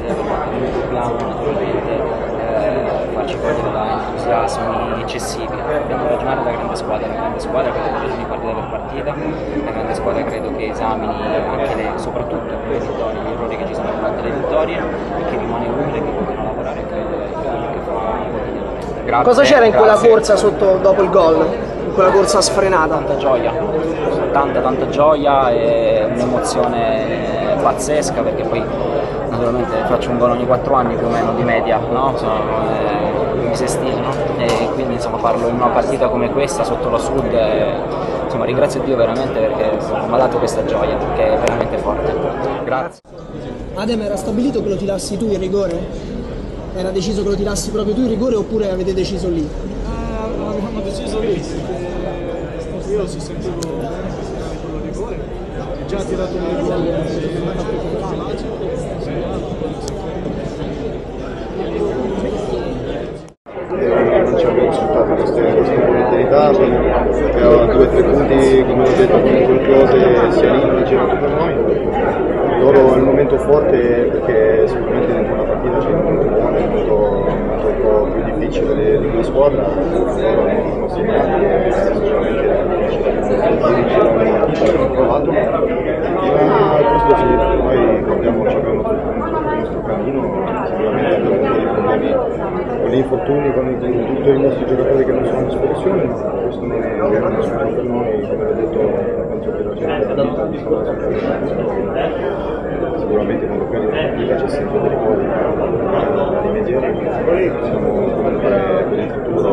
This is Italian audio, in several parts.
un clown naturalmente eh, farci cogliere da entusiasmi eccessivi dobbiamo ragionare da grande squadra una grande squadra credo che ogni partita per partita una grande squadra credo che esamini anche le, soprattutto le vittorie gli errori che ci sono durante le vittorie e che rimane umile che continua a lavorare credo che fa Grazie, Cosa c'era in quella corsa sotto, dopo il gol? In quella corsa sfrenata? Tanta gioia, tanta tanta gioia e un'emozione pazzesca perché poi naturalmente faccio un gol ogni 4 anni più o meno di media, no? Sono, eh, bisestile, no? E quindi insomma farlo in una partita come questa sotto la Sud, eh, insomma ringrazio Dio veramente perché mi ha dato questa gioia, che è veramente forte. Grazie. Adem era stabilito che lo tirassi tu il rigore? Era deciso che lo tirassi proprio tu il rigore oppure avete deciso lì? Eh, avevamo deciso lì, io si sentivo quello rigore, già tirato il rigore non ci abbiamo sfruttato queste, queste abbiamo due o tre punti come ho detto cose sia lì che girano per noi. Loro il momento forte perché sicuramente dentro una partita c'è un un un momento un po' più difficile una squadra. Hanno provato ma questo sì ci abbiamo tutto il nostro cammino sicuramente abbiamo po' di problemi infortuni con tutti i nostri giocatori che non sono a disposizione questo non è un nessuno per noi come ho detto penso che la gente sicuramente quando partita c'è sempre delle cose da rimediare siamo comunque per il futuro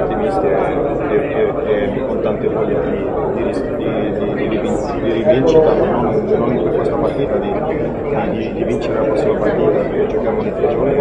ottimisti e, e, e, con tante voglie di, di, di, rivincita non, non in questa partita di, vincere la prossima partita perché giochiamo nei tre giorni